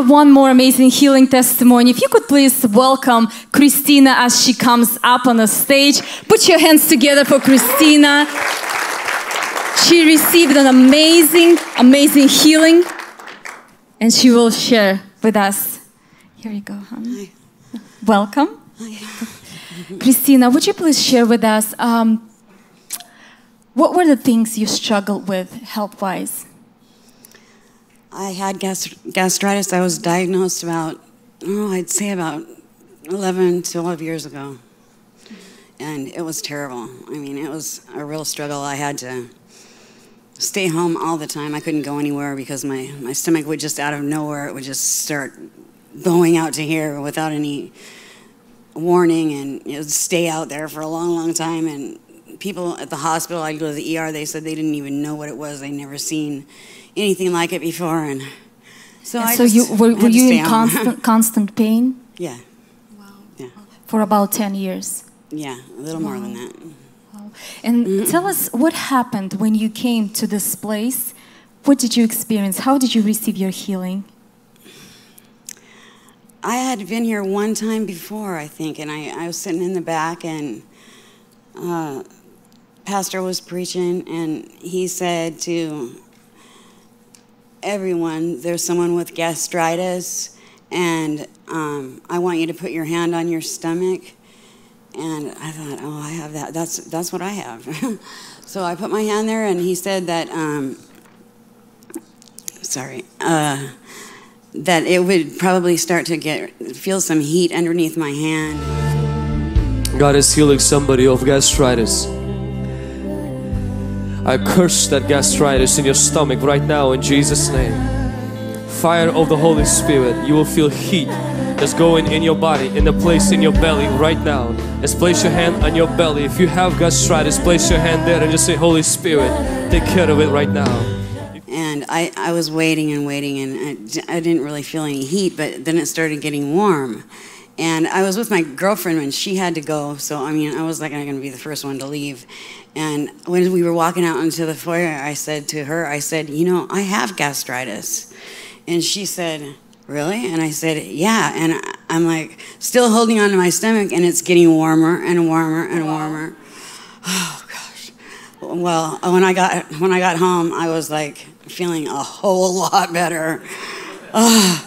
have one more amazing healing testimony. If you could please welcome Christina as she comes up on the stage. Put your hands together for Christina. She received an amazing, amazing healing, and she will share with us. Here you go, honey. Welcome. Christina, would you please share with us um, what were the things you struggled with health wise? I had gastritis. I was diagnosed about, oh, I'd say about 11, 12 years ago. And it was terrible. I mean, it was a real struggle. I had to stay home all the time. I couldn't go anywhere because my, my stomach would just out of nowhere, it would just start going out to here without any warning and it would stay out there for a long, long time. And people at the hospital, I'd go to the ER, they said they didn't even know what it was. They'd never seen anything like it before. And so and I so just you were, were you in constant, constant pain yeah, Wow. yeah, for about 10 years? yeah, a little more than that. Wow. And tell us what happened when you came to this place. What did you experience? How did you receive your healing? I had been here one time before, I think, and I, I was sitting in the back, and uh, pastor was preaching, and he said to everyone, "There's someone with gastritis, and um, I want you to put your hand on your stomach." And I thought, "Oh, I have that. That's that's what I have." so I put my hand there, and he said that. Um, sorry. Uh, that it would probably start to get feel some heat underneath my hand. God is healing somebody of gastritis. I curse that gastritis in your stomach right now in Jesus' name. Fire of the Holy Spirit, you will feel heat that's going in your body, in the place in your belly right now. Just place your hand on your belly. If you have gastritis, place your hand there and just say, Holy Spirit, take care of it right now. And I, I was waiting and waiting, and I didn't really feel any heat, but then it started getting warm. And I was with my girlfriend when she had to go, so I mean, I was like, I'm going to be the first one to leave. And when we were walking out into the foyer, I said to her, I said, You know, I have gastritis. And she said, Really? And I said, Yeah. And I'm like, still holding on to my stomach, and it's getting warmer and warmer and warmer. Oh, gosh. Well, when I got when I got home, I was like feeling a whole lot better. Ugh.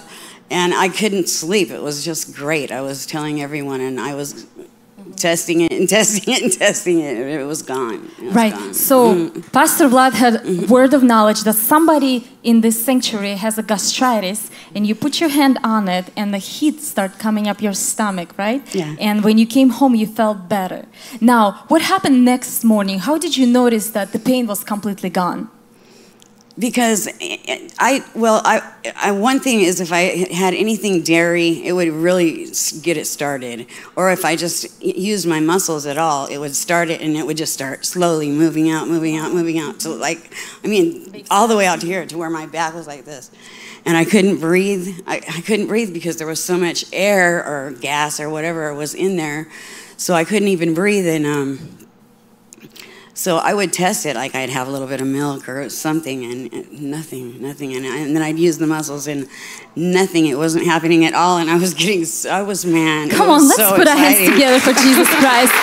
And I couldn't sleep. It was just great. I was telling everyone, and I was testing it and testing it and testing it. and It was gone. It was Right. gone. So mm-hmm. Pastor Vlad had mm-hmm. word of knowledge that somebody in this sanctuary has a gastritis, and you put your hand on it, and the heat start coming up your stomach, right? Yeah. And when you came home, you felt better. Now, what happened next morning? How did you notice that the pain was completely gone? Because I well I, I one thing is if I had anything dairy it would really get it started. Or if I just used my muscles at all it would start it and it would just start slowly moving out moving out moving out to like I mean all the way out to here to where my back was like this. And I couldn't breathe. I, I couldn't breathe because there was so much air or gas or whatever was in there. So I couldn't even breathe and um so I would test it, like I'd have a little bit of milk or something, and nothing, nothing, and, and then I'd use the muscles, and nothing. It wasn't happening at all, and I was getting, I was man. it Come on, was let's so put our hands together for Jesus Christ.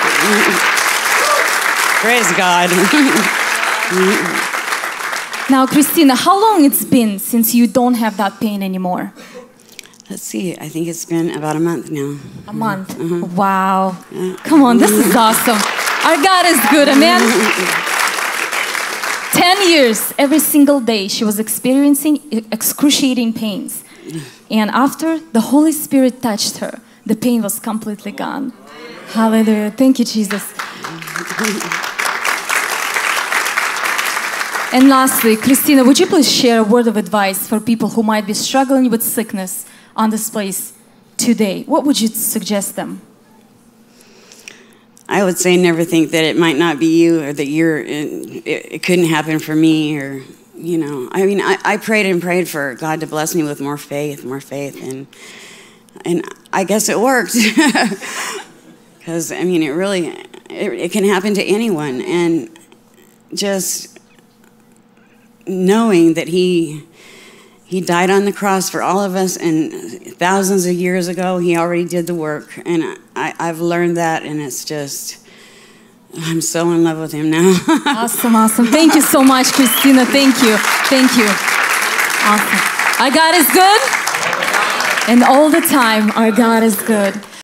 Praise God. Now, Christina, how long it's been since you don't have that pain anymore? Let's see. I think it's been about a month now. A month. Mm-hmm. Uh-huh. Wow. Come on, this is mm-hmm. awesome. Our God is good, amen. 10 years, every single day, she was experiencing excruciating pains. And after the Holy Spirit touched her, the pain was completely gone. Hallelujah. Thank you, Jesus. And lastly, Christina, would you please share a word of advice for people who might be struggling with sickness on this place today? What would you suggest them? I would say never think that it might not be you or that you're, it, it couldn't happen for me or, you know. I mean, I, I prayed and prayed for God to bless me with more faith, more faith, and, and I guess it worked. Because, I mean, it really, it, it can happen to anyone. And just knowing that He, He died on the cross for all of us, and thousands of years ago, He already did the work. And I, I've learned that, and it's just, I'm so in love with Him now. Awesome, awesome. Thank you so much, Christina. Thank you. Thank you. Awesome. Our God is good. And all the time, our God is good.